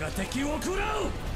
が敵を食らう。